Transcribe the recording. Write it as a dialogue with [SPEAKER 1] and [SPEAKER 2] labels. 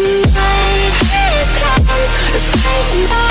[SPEAKER 1] It's crazy, it's crazy.